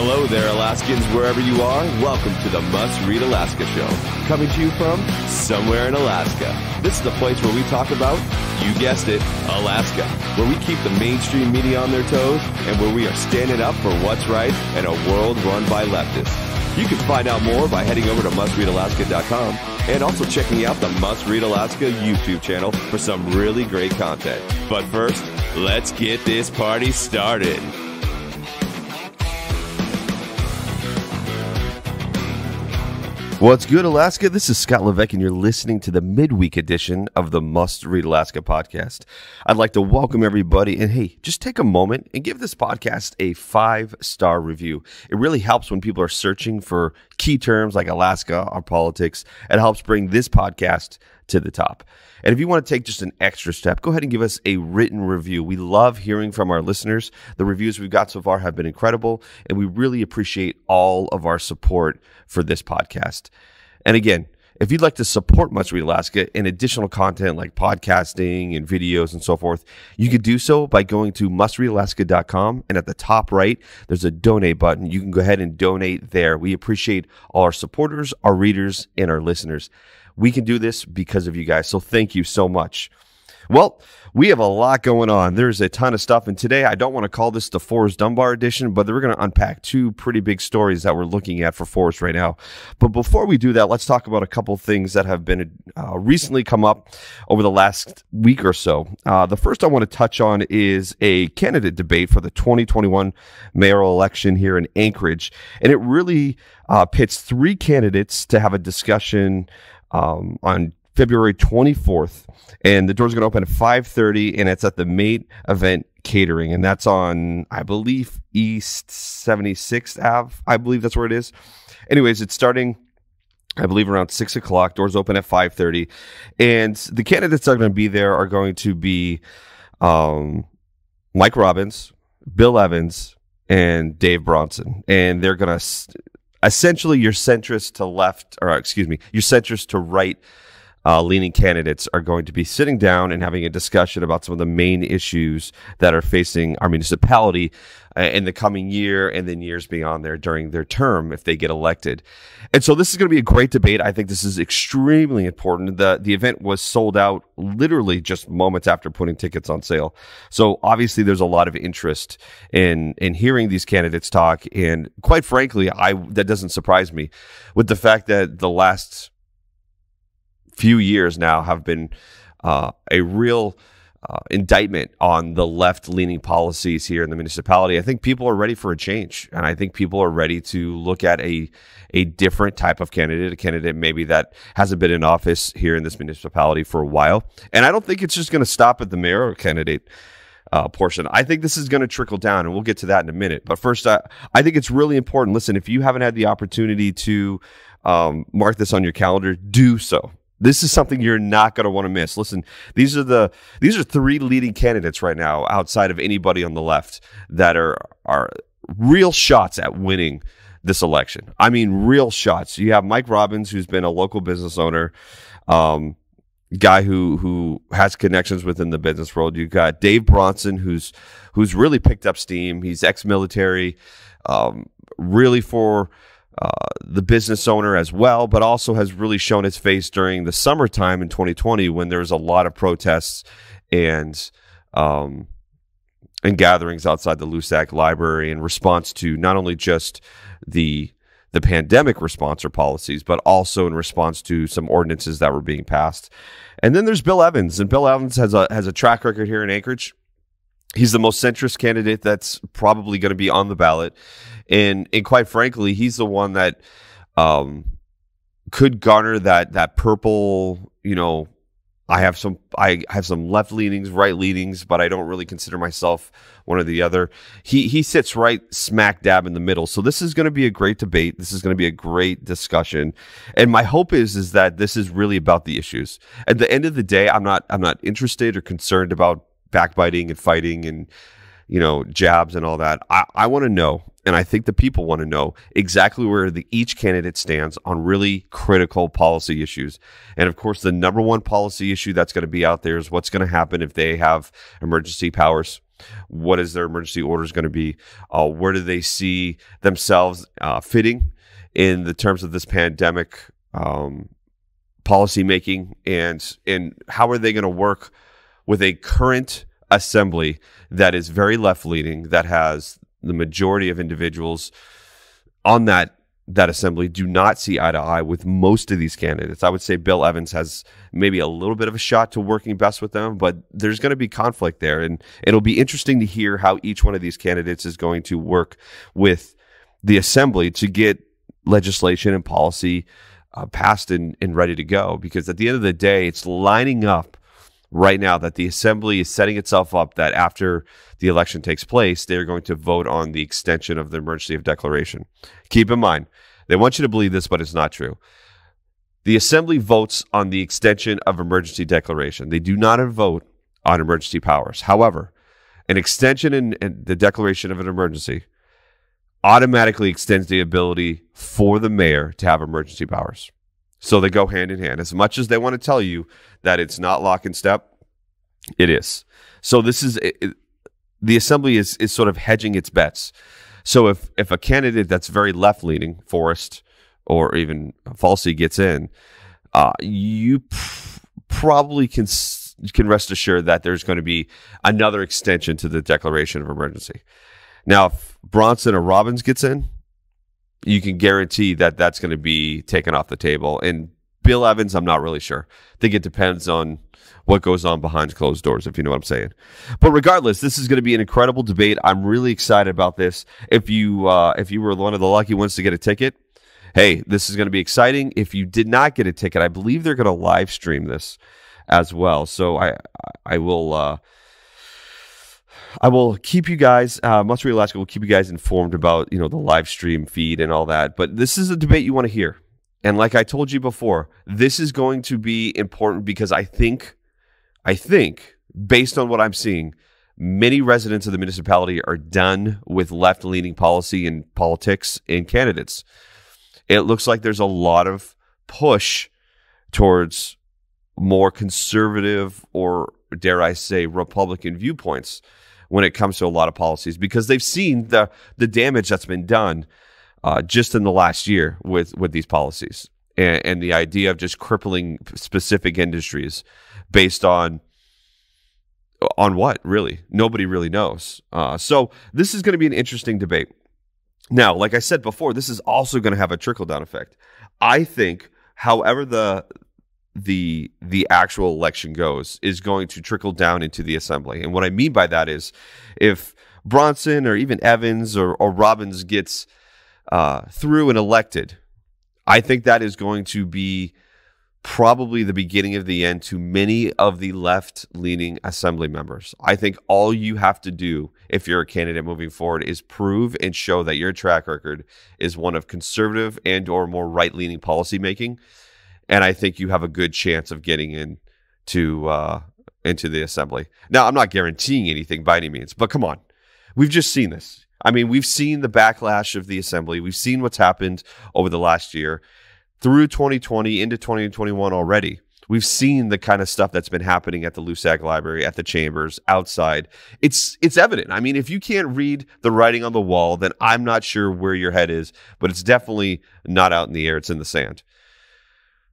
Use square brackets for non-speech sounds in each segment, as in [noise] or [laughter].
Hello there, Alaskans, wherever you are. Welcome to the Must Read Alaska Show. Coming to you from somewhere in Alaska. This is the place where we talk about, you guessed it, Alaska. Where we keep the mainstream media on their toes and where we are standing up for what's right in a world run by leftists. You can find out more by heading over to mustreadalaska.com and also checking out the Must Read Alaska YouTube channel for some really great content. But first, let's get this party started. What's good, Alaska? This is Scott Levesque, and you're listening to the midweek edition of the Must Read Alaska podcast. I'd like to welcome everybody, and hey, just take a moment and give this podcast a five star review. It really helps when people are searching for key terms like Alaska or politics. It helps bring this podcast to the top. And if you want to take just an extra step, go ahead and give us a written review. We love hearing from our listeners. The reviews we've got so far have been incredible, and we really appreciate all of our support for this podcast. And again, if you'd like to support Must Read Alaska and additional content like podcasting and videos and so forth, you could do so by going to mustreadalaska.com. And at the top right, there's a donate button. You can go ahead and donate there. We appreciate all our supporters, our readers, and our listeners. We can do this because of you guys. So thank you so much. Well, we have a lot going on. There's a ton of stuff. And today, I don't want to call this the Forrest Dunbar edition, but we're going to unpack two pretty big stories that we're looking at for Forrest right now. But before we do that, let's talk about a couple things that have been uh, recently come up over the last week or so. Uh, the first I want to touch on is a candidate debate for the 2021 mayoral election here in Anchorage. And it really uh, pits three candidates to have a discussion um, on February 24th, and the doors are going to open at 5:30, and it's at the Mate Event Catering, and that's on, I believe, East 76th Ave. I believe that's where it is. Anyways, it's starting. I believe around six o'clock. Doors open at five thirty, and the candidates that are going to be there are going to be um, Mike Robbins, Bill Evans, and Dave Bronson, and they're going to essentially your centrist to left, or excuse me, your centrist to right uh, leaning candidates are going to be sitting down and having a discussion about some of the main issues that are facing our municipality in the coming year and then years beyond there during their term if they get elected. And so this is going to be a great debate. I think this is extremely important. The the event was sold out literally just moments after putting tickets on sale. So obviously there's a lot of interest in in hearing these candidates talk and quite frankly, I that doesn't surprise me with the fact that the last few years now have been uh, a real uh, indictment on the left leaning policies here in the municipality. I think people are ready for a change, and I think people are ready to look at a a different type of candidate, a candidate maybe that hasn't been in office here in this municipality for a while. And I don't think it's just going to stop at the mayor candidate. Uh, portion. I think this is going to trickle down, and we'll get to that in a minute. But first, I, I think it's really important. Listen, if you haven't had the opportunity to um, mark this on your calendar, do so. This is something you're not going to want to miss. Listen, these are the these are three leading candidates right now outside of anybody on the left that are are real shots at winning this election. I mean, real shots. You have Mike Robbins, who's been a local business owner, um, guy who who has connections within the business world. You've got Dave Bronson, who's who's really picked up steam. He's ex-military, um, really for uh, the business owner as well, but also has really shown its face during the summertime in 2020 when there was a lot of protests and um, and gatherings outside the Loussac Library in response to not only just the the pandemic response or policies, but also in response to some ordinances that were being passed. And then there's Bill Evans, and Bill Evans has a has a track record here in Anchorage. He's the most centrist candidate that's probably going to be on the ballot and and quite frankly, he's the one that um, could garner that that purple. You know, I have some I have some left leanings, right leanings, but I don't really consider myself one or the other. He he sits right smack dab in the middle. So this is going to be a great debate. This is going to be a great discussion. And my hope is is that this is really about the issues. At the end of the day, I'm not I'm not interested or concerned about backbiting and fighting and you know jabs and all that. I, I want to know and I think the people want to know exactly where the, each candidate stands on really critical policy issues. And of course, the number one policy issue that's going to be out there is what's going to happen if they have emergency powers. What is their emergency orders going to be? Uh, where do they see themselves uh, fitting in the terms of this pandemic um, policy making, and and how are they going to work with a current assembly that is very left leaning, that has the majority of individuals on that that assembly do not see eye to eye with most of these candidates. I would say Bill Evans has maybe a little bit of a shot to working best with them, but there's going to be conflict there. And it'll be interesting to hear how each one of these candidates is going to work with the assembly to get legislation and policy uh, passed and, and ready to go. Because at the end of the day, it's lining up right now that the assembly is setting itself up that after the election takes place, they're going to vote on the extension of the emergency of declaration. Keep in mind, they want you to believe this, but it's not true. The assembly votes on the extension of emergency declaration. They do not vote on emergency powers. However, an extension in, in the declaration of an emergency automatically extends the ability for the mayor to have emergency powers. So they go hand in hand. As much as they want to tell you that it's not lock and step, it is. So this is it, the assembly is is sort of hedging its bets. So if if a candidate that's very left leaning, Forrest or even Falsey gets in, uh, you p- probably can can rest assured that there's going to be another extension to the declaration of emergency. Now, if Bronson or Robbins gets in, you can guarantee that that's going to be taken off the table. And Bill Evans, I'm not really sure. I think it depends on what goes on behind closed doors, if you know what I'm saying. But regardless, this is going to be an incredible debate. I'm really excited about this. If you uh, if you were one of the lucky ones to get a ticket, hey, this is going to be exciting. If you did not get a ticket, I believe they're going to live stream this as well. So I I will. Uh, I will keep you guys, uh, Read Alaska will keep you guys informed about, you know, the live stream feed and all that. But this is a debate you want to hear. And like I told you before, this is going to be important because I think, I think, based on what I'm seeing, many residents of the municipality are done with left leaning policy and politics and candidates. It looks like there's a lot of push towards more conservative or, dare I say, Republican viewpoints when it comes to a lot of policies because they've seen the the damage that's been done uh, just in the last year with with these policies and, and the idea of just crippling specific industries based on on what really? Nobody really knows. Uh, so this is going to be an interesting debate. Now like i said before this is also going to have a trickle down effect. I think however the the the actual election goes is going to trickle down into the assembly. And what I mean by that is if Bronson or even Evans or, or Robbins gets uh, through and elected, I think that is going to be probably the beginning of the end to many of the left leaning assembly members. I think all you have to do if you're a candidate moving forward is prove and show that your track record is one of conservative and or more right leaning policy making and I think you have a good chance of getting in to uh, into the assembly. Now, I'm not guaranteeing anything by any means, but come on, we've just seen this. I mean, we've seen the backlash of the assembly. We've seen what's happened over the last year through 2020 into 2021 already. We've seen the kind of stuff that's been happening at the Loussac library, at the chambers, outside. It's it's evident. I mean, if you can't read the writing on the wall, then I'm not sure where your head is, but it's definitely not out in the air. It's in the sand.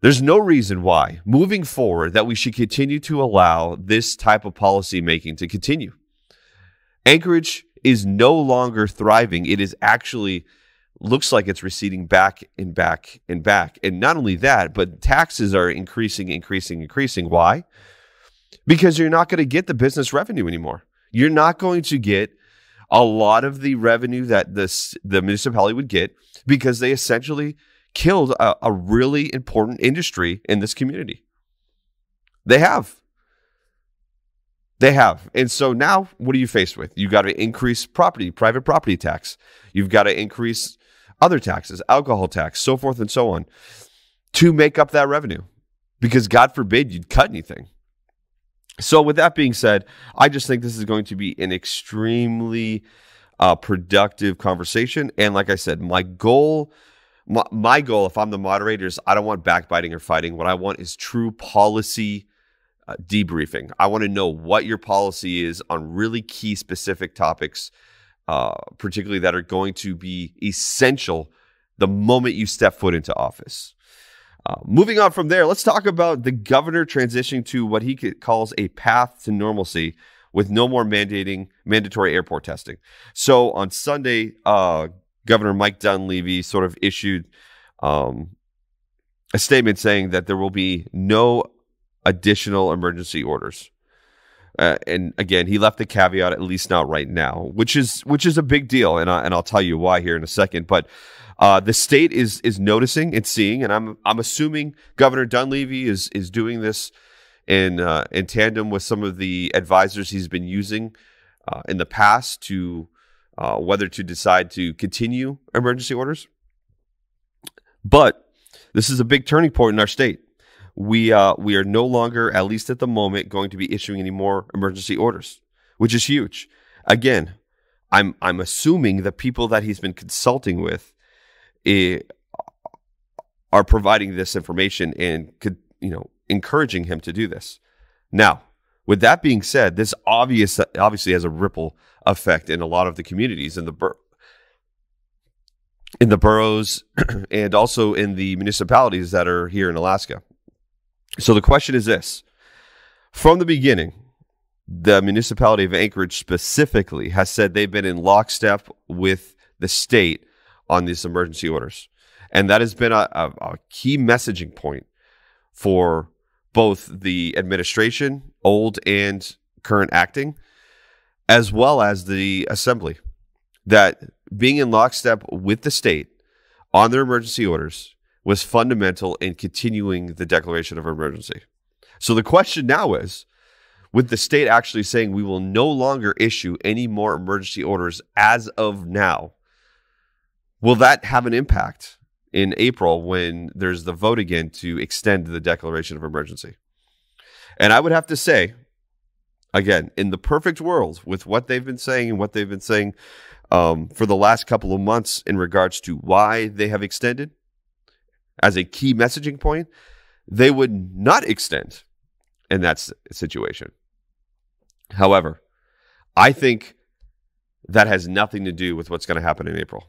There's no reason why, moving forward, that we should continue to allow this type of policy making to continue. Anchorage is no longer thriving. It is actually looks like it's receding back and back and back. And not only that, but taxes are increasing, increasing, increasing. Why? Because you're not going to get the business revenue anymore. You're not going to get a lot of the revenue that this the municipality would get because they essentially killed a, a really important industry in this community. They have. They have. And so now what are you faced with? You've got to increase property, private property tax. You've got to increase other taxes, alcohol tax, so forth and so on to make up that revenue. Because God forbid you'd cut anything. So, with that being said, I just think this is going to be an extremely uh, productive conversation. And like I said, my goal my, my goal, if I'm the moderator, is I don't want backbiting or fighting. What I want is true policy uh, debriefing. I want to know what your policy is on really key specific topics, uh, particularly that are going to be essential the moment you step foot into office. Uh, moving on from there, let's talk about the governor transitioning to what he calls a path to normalcy with no more mandating mandatory airport testing. So on Sunday, uh, Governor Mike Dunleavy sort of issued um, a statement saying that there will be no additional emergency orders. Uh, and again, he left the caveat, at least not right now, which is which is a big deal, and I, and I'll tell you why here in a second. But uh, the state is is noticing and seeing, and I'm I'm assuming Governor Dunleavy is is doing this in uh, in tandem with some of the advisors he's been using uh, in the past to uh, whether to decide to continue emergency orders. But this is a big turning point in our state. We uh, we are no longer, at least at the moment, going to be issuing any more emergency orders, which is huge. Again, I'm I'm assuming the people that he's been consulting with eh, are providing this information and could you know encouraging him to do this. Now, with that being said, this obvious obviously has a ripple effect in a lot of the communities in the bur- in the boroughs [clears throat] and also in the municipalities that are here in Alaska. So the question is this: From the beginning, the municipality of Anchorage specifically has said they've been in lockstep with the state on these emergency orders, and that has been a, a, a key messaging point for both the administration, old and current acting, as well as the assembly, that being in lockstep with the state on their emergency orders was fundamental in continuing the declaration of emergency. So the question now is with the state actually saying we will no longer issue any more emergency orders as of now, will that have an impact in April when there's the vote again to extend the declaration of emergency. And I would have to say, again, in the perfect world, with what they've been saying and what they've been saying um, for the last couple of months in regards to why they have extended as a key messaging point, they would not extend in that situation. However, I think that has nothing to do with what's going to happen in April.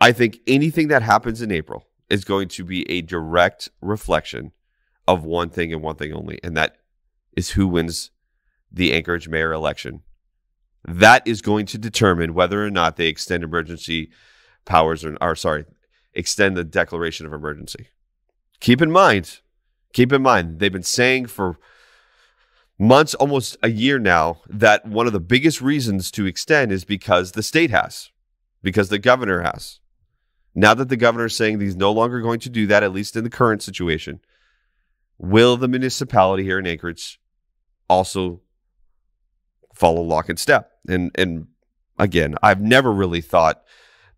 I think anything that happens in April is going to be a direct reflection of one thing and one thing only, and that is who wins the Anchorage mayor election. That is going to determine whether or not they extend emergency powers or, or sorry, extend the declaration of emergency. Keep in mind, keep in mind, they've been saying for months, almost a year now, that one of the biggest reasons to extend is because the state has, because the governor has. Now that the governor is saying he's no longer going to do that, at least in the current situation, will the municipality here in Anchorage also follow lock and step? And and again, I've never really thought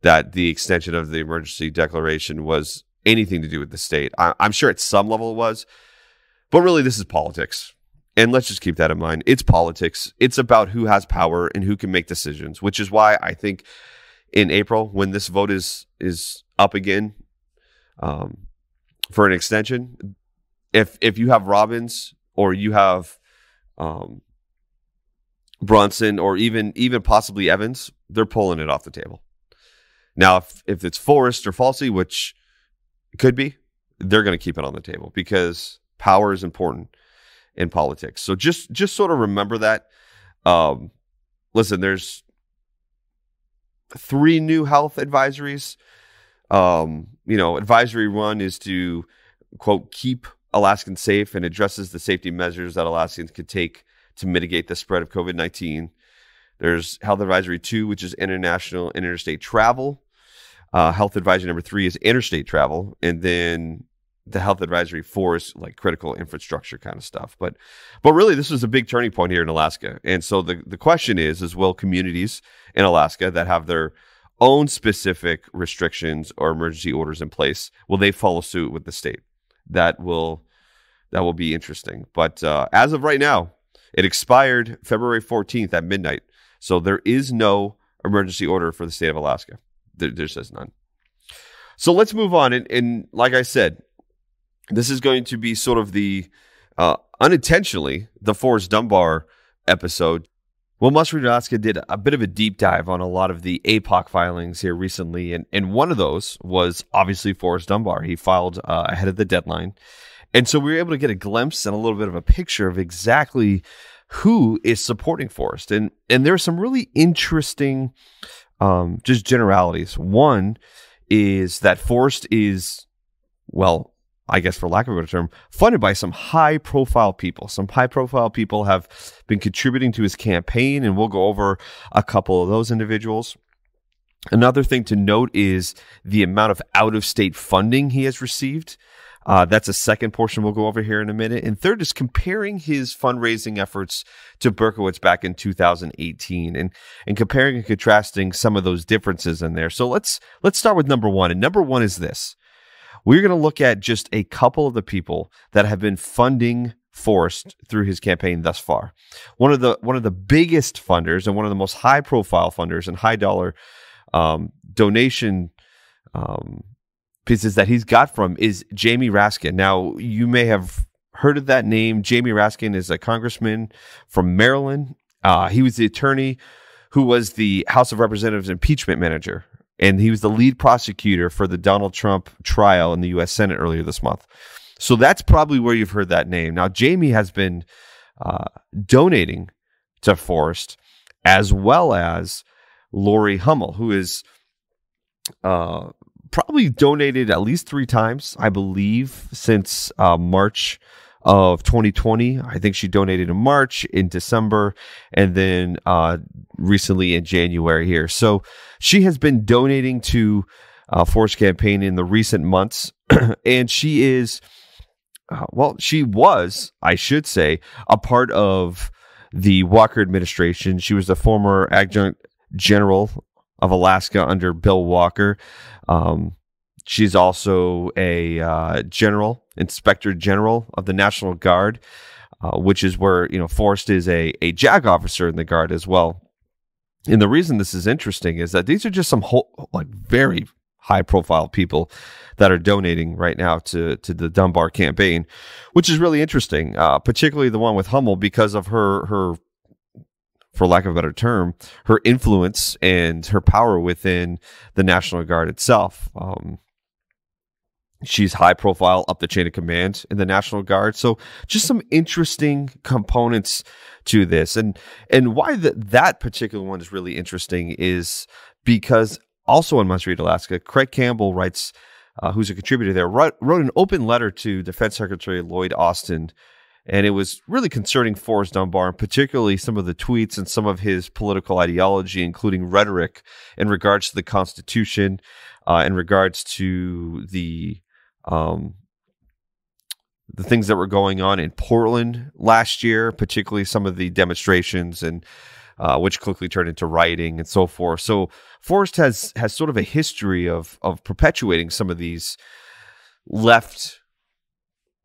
that the extension of the emergency declaration was anything to do with the state. I, I'm sure at some level it was, but really this is politics. And let's just keep that in mind. It's politics. It's about who has power and who can make decisions, which is why I think in April when this vote is is up again um, for an extension. If if you have Robbins or you have um, Bronson or even even possibly Evans, they're pulling it off the table. Now, if if it's Forrest or Falsey, which could be, they're going to keep it on the table because power is important in politics. So just just sort of remember that. Um, listen, there's three new health advisories. Um, you know, advisory one is to quote keep Alaskans safe and addresses the safety measures that Alaskans could take to mitigate the spread of COVID nineteen. There's health advisory two, which is international interstate travel. Uh, health advisory number three is interstate travel, and then the health advisory four is like critical infrastructure kind of stuff. But but really this was a big turning point here in Alaska. And so the, the question is, is will communities in Alaska that have their own specific restrictions or emergency orders in place, will they follow suit with the state? That will that will be interesting. But uh, as of right now, it expired February 14th at midnight. So there is no emergency order for the state of Alaska. There, there's just none. So let's move on. And, and like I said, this is going to be sort of the uh, unintentionally, the Forrest Dunbar episode. Well, Alaska did a bit of a deep dive on a lot of the APOC filings here recently, and, and one of those was obviously Forrest Dunbar. He filed uh, ahead of the deadline. And so we were able to get a glimpse and a little bit of a picture of exactly who is supporting Forrest. And and there are some really interesting um, just generalities. One is that Forrest is, well, I guess for lack of a better term, funded by some high profile people. Some high profile people have been contributing to his campaign, and we'll go over a couple of those individuals. Another thing to note is the amount of out of state funding he has received. Uh, that's a second portion we'll go over here in a minute. And third is comparing his fundraising efforts to Berkowitz back in 2018 and, and comparing and contrasting some of those differences in there. So let's, let's start with number one. And number one is this. We're going to look at just a couple of the people that have been funding Forrest through his campaign thus far. One of the one of the biggest funders and one of the most high profile funders and high dollar um, donation um, pieces that he's got from is Jamie Raskin. Now, you may have heard of that name. Jamie Raskin is a congressman from Maryland. Uh, he was the attorney who was the House of Representatives impeachment manager, and he was the lead prosecutor for the Donald Trump trial in the U.S. Senate earlier this month. So that's probably where you've heard that name. Now, Jamie has been uh, donating to Forrest as well as Laurie Hummel, who is uh, probably donated at least three times, I believe, since uh, March of 2020. I think she donated in March, in December, and then uh, recently in January here. So she has been donating to uh, Forrest campaign in the recent months, [clears throat] and she is, uh, well, she was, I should say, a part of the Walker administration. She was the former adjunct general of Alaska under Bill Walker. Um, she's also a uh, general, inspector general of the National Guard, uh, which is where you know Forrest is a a JAG officer in the Guard as well. And the reason this is interesting is that these are just some whole, like very high profile people that are donating right now to to the Dunbar campaign, which is really interesting, uh, particularly the one with Hummel because of her her for lack of a better term, her influence and her power within the National Guard itself. Um, she's high profile up the chain of command in the National Guard. So just some interesting components to this. And and why that that particular one is really interesting is because also in Must Read Alaska, Craig Campbell writes, uh, who's a contributor there, wrote, wrote an open letter to Defense Secretary Lloyd Austin and it was really concerning Forrest Dunbar, and particularly some of the tweets and some of his political ideology, including rhetoric in regards to the Constitution, uh, in regards to the um, the things that were going on in Portland last year, particularly some of the demonstrations and uh, which quickly turned into rioting and so forth. So Forrest has has sort of a history of of perpetuating some of these left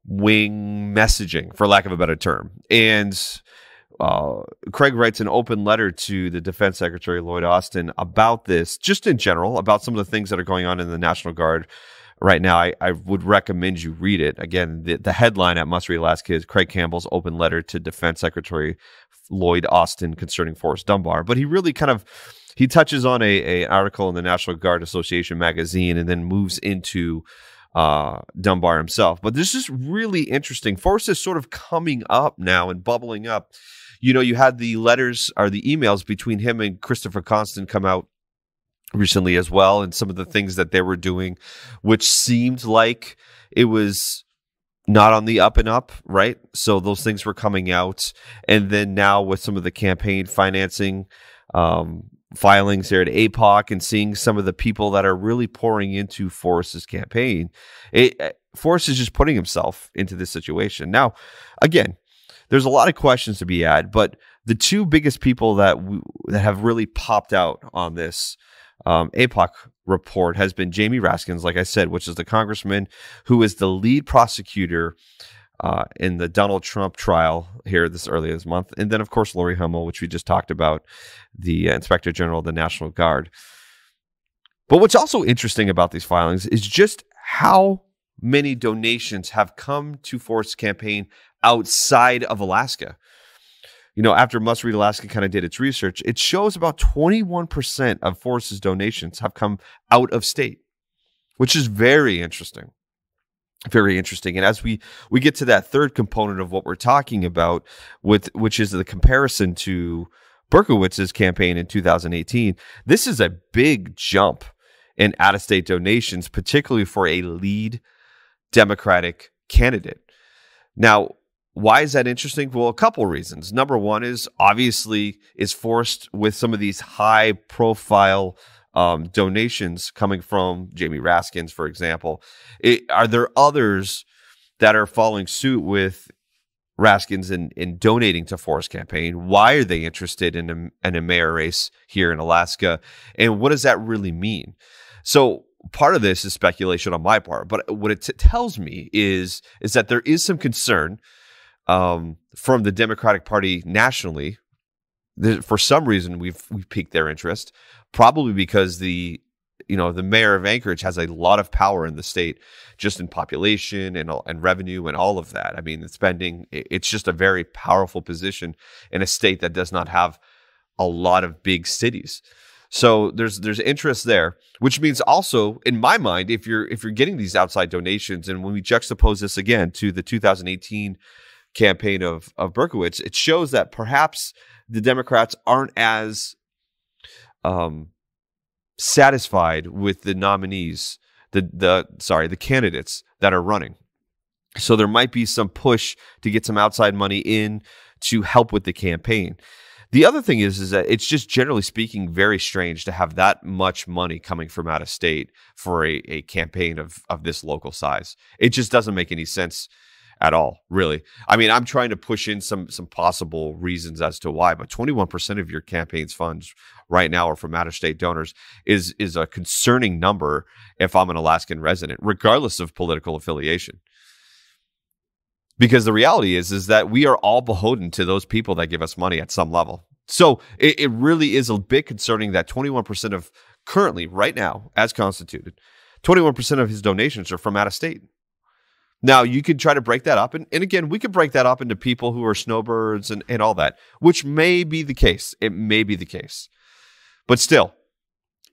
wing messaging, for lack of a better term. And uh, Craig writes an open letter to the Defense Secretary Lloyd Austin about this, just in general, about some of the things that are going on in the National Guard right now. I, I would recommend you read it. Again, the, the headline at Must Read Alaska is Craig Campbell's open letter to Defense Secretary Lloyd Austin concerning Forrest Dunbar. But he really kind of he touches on a, a article in the National Guard Association magazine and then moves into uh, Dunbar himself. But this is really interesting. Forrest is sort of coming up now and bubbling up. You know, you had the letters or the emails between him and Christopher Constant come out recently as well, and some of the things that they were doing, which seemed like it was not on the up and up, right? So those things were coming out. And then now with some of the campaign financing, um, filings there at APOC and seeing some of the people that are really pouring into Forrest's campaign, it, uh, Forrest is just putting himself into this situation. Now, again, there's a lot of questions to be had, but the two biggest people that we, that have really popped out on this um, APOC report has been Jamie Raskins, like I said, which is the congressman who is the lead prosecutor uh, in the Donald Trump trial here this earlier this month. And then, of course, Laurie Hummel, which we just talked about, the uh, Inspector General of the National Guard. But what's also interesting about these filings is just how many donations have come to Forrest's campaign outside of Alaska. You know, after Must Read Alaska kind of did its research, it shows about 21% of Forrest's donations have come out of state, which is very interesting. Very interesting. And as we we get to that third component of what we're talking about, with which is the comparison to Berkowitz's campaign in 2018, this is a big jump in out of state donations, particularly for a lead Democratic candidate. Now, why is that interesting? Well, a couple reasons. Number one is obviously is forced with some of these high profile um, donations coming from Jamie Raskins, for example. It, are there others that are following suit with Raskins in, in donating to Forrest campaign? Why are they interested in a, in a mayor race here in Alaska? And what does that really mean? So part of this is speculation on my part, but what it tells me is is that there is some concern um, from the Democratic Party nationally. For some reason, we've we've piqued their interest, probably because the you know the mayor of Anchorage has a lot of power in the state, just in population and and revenue and all of that. I mean, the spending. It's just a very powerful position in a state that does not have a lot of big cities. So there's there's interest there, which means also in my mind, if you're if you're getting these outside donations, and when we juxtapose this again to the 2018 campaign of of Berkowitz, it shows that perhaps the Democrats aren't as um, satisfied with the nominees, the the sorry, the candidates that are running. So there might be some push to get some outside money in to help with the campaign. The other thing is, is that it's just generally speaking very strange to have that much money coming from out of state for a, a campaign of of this local size. It just doesn't make any sense at all, really. I mean, I'm trying to push in some some possible reasons as to why, but 21% of your campaign's funds right now are from out of state donors is is a concerning number if I'm an Alaskan resident, regardless of political affiliation. Because the reality is is that we are all beholden to those people that give us money at some level. So it, it really is a bit concerning that 21% of currently, right now, as constituted, 21% of his donations are from out of state. Now you could try to break that up. And, and again, we could break that up into people who are snowbirds and, and all that, which may be the case. It may be the case. But still,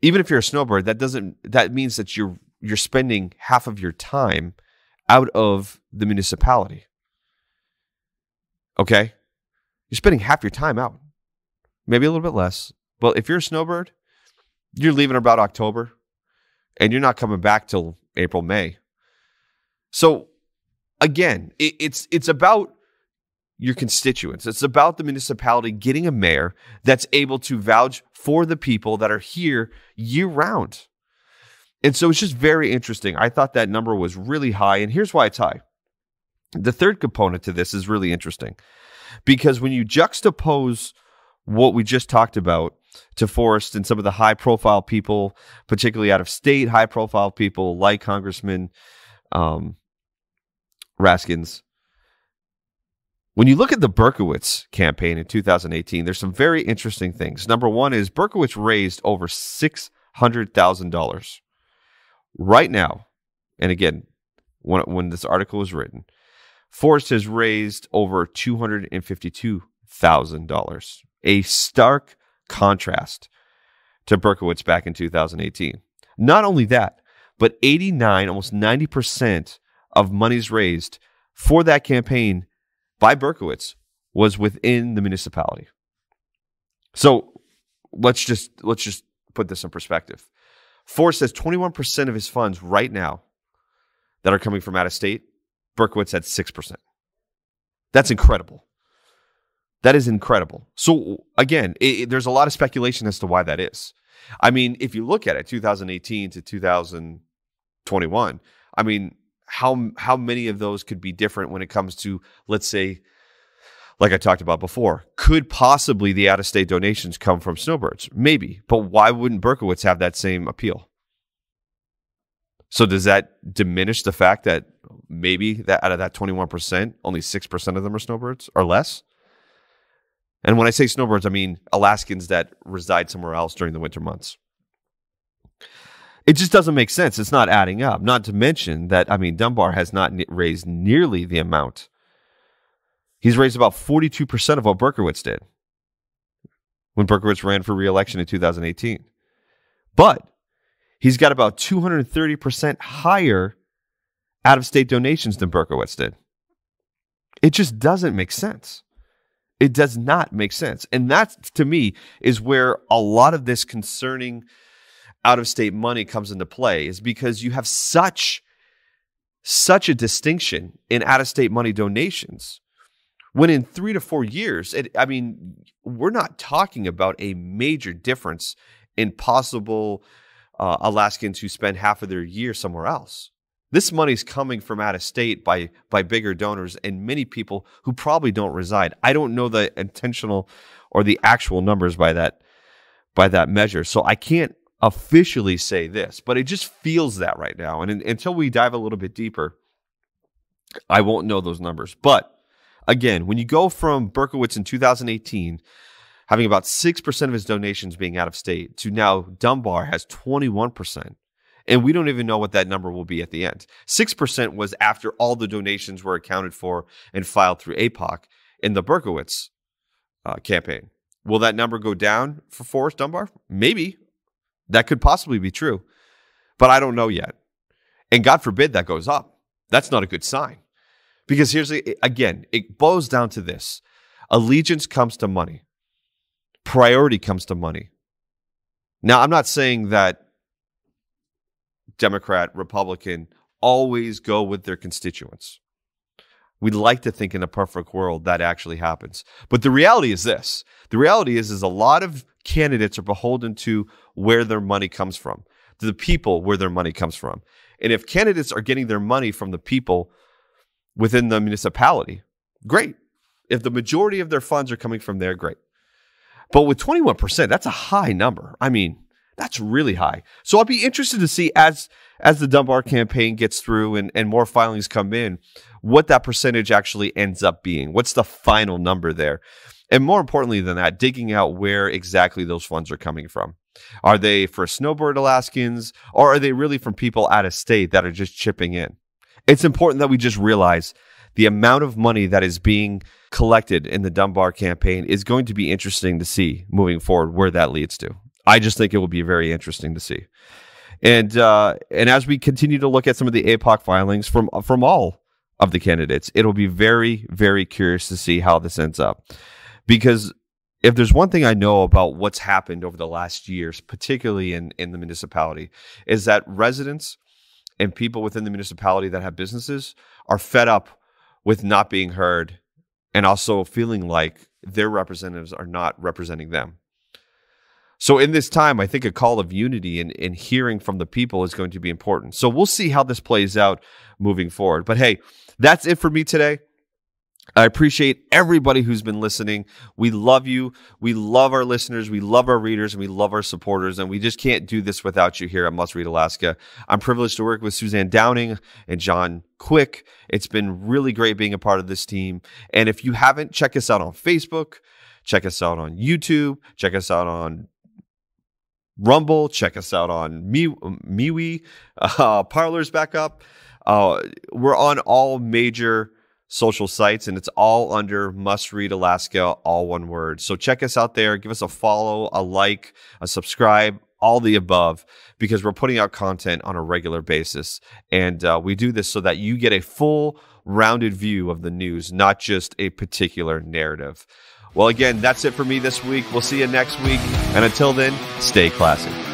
even if you're a snowbird, that doesn't that means that you're you're spending half of your time out of the municipality. Okay? You're spending half your time out. Maybe a little bit less. But if you're a snowbird, you're leaving about October and you're not coming back till April, May. So again, it, it's it's about your constituents. It's about the municipality getting a mayor that's able to vouch for the people that are here year round. And so it's just very interesting. I thought that number was really high. And here's why it's high. The third component to this is really interesting because when you juxtapose what we just talked about to Forrest and some of the high profile people, particularly out of state, high profile people like Congressman um, Raskins. When you look at the Berkowitz campaign in 2018, there's some very interesting things. Number one is Berkowitz raised over $600,000 right now. And again, when, when this article was written, Forrest has raised over $252,000, a stark contrast to Berkowitz back in 2018. Not only that, but 89, almost 90% of monies raised for that campaign by Berkowitz was within the municipality. So let's just let's just put this in perspective. Ford says 21% of his funds right now that are coming from out of state, Berkowitz had 6%. That's incredible. That is incredible. So again, it, it, there's a lot of speculation as to why that is. I mean, if you look at it, 2018 to 2021, I mean, how how many of those could be different when it comes to let's say like I talked about before, could possibly the out of state donations come from snowbirds? Maybe, but why wouldn't Berkowitz have that same appeal? So does that diminish the fact that maybe that out of that 21%, only 6% of them are snowbirds or less? And when I say snowbirds, I mean Alaskans that reside somewhere else during the winter months. It just doesn't make sense. It's not adding up. Not to mention that, I mean, Dunbar has not raised nearly the amount He's raised about 42% of what Berkowitz did when Berkowitz ran for reelection in 2018. But he's got about 230% higher out of state donations than Berkowitz did. It just doesn't make sense. It does not make sense. And that, to me, is where a lot of this concerning out of state money comes into play, is because you have such, such a distinction in out of state money donations. When in three to four years, it, I mean, we're not talking about a major difference in possible uh, Alaskans who spend half of their year somewhere else. This money's coming from out of state by by bigger donors and many people who probably don't reside. I don't know the intentional or the actual numbers by that by that measure. So I can't officially say this, but it just feels that right now. And in, until we dive a little bit deeper, I won't know those numbers. But again, when you go from Berkowitz in 2018 having about 6% of his donations being out of state to now Dunbar has 21%. And we don't even know what that number will be at the end. 6% was after all the donations were accounted for and filed through APOC in the Berkowitz uh, campaign. Will that number go down for Forrest Dunbar? Maybe. That could possibly be true. But I don't know yet. And God forbid that goes up. That's not a good sign. Because here's again, it boils down to this allegiance comes to money, priority comes to money. Now, I'm not saying that Democrat, Republican always go with their constituents. We'd like to think in a perfect world that actually happens. But the reality is this. The reality is is a lot of candidates are beholden to where their money comes from, to the people where their money comes from. And if candidates are getting their money from the people within the municipality, great. If the majority of their funds are coming from there, great. But with 21%, that's a high number. I mean, that's really high. So I'll be interested to see as as the Dunbar campaign gets through and, and more filings come in, what that percentage actually ends up being. What's the final number there? And more importantly than that, digging out where exactly those funds are coming from. Are they for snowbird Alaskans or are they really from people out of state that are just chipping in? It's important that we just realize the amount of money that is being collected in the Dunbar campaign is going to be interesting to see moving forward where that leads to. I just think it will be very interesting to see. And uh, and as we continue to look at some of the APOC filings from from all of the candidates, it'll be very very curious to see how this ends up. Because if there's one thing I know about what's happened over the last years, particularly in in the municipality, is that residents and people within the municipality that have businesses are fed up with not being heard and also feeling like their representatives are not representing them. So in this time, I think a call of unity and, and hearing from the people is going to be important. So we'll see how this plays out moving forward. But hey, that's it for me today. I appreciate everybody who's been listening. We love you. We love our listeners. We love our readers and we love our supporters. And we just can't do this without you here at Must Read Alaska. I'm privileged to work with Suzanne Downing and John Quick. It's been really great being a part of this team. And if you haven't, check us out on Facebook. Check us out on YouTube. Check us out on Rumble. Check us out on MeWe. Uh, Parler's back up. Uh, we're on all major social sites and it's all under Must Read Alaska, all one word. So check us out there. Give us a follow, a like, a subscribe, all the above, because we're putting out content on a regular basis. And uh, we do this so that you get a full, rounded view of the news, not just a particular narrative. Well, again, that's it for me this week. We'll see you next week. And until then, stay classy.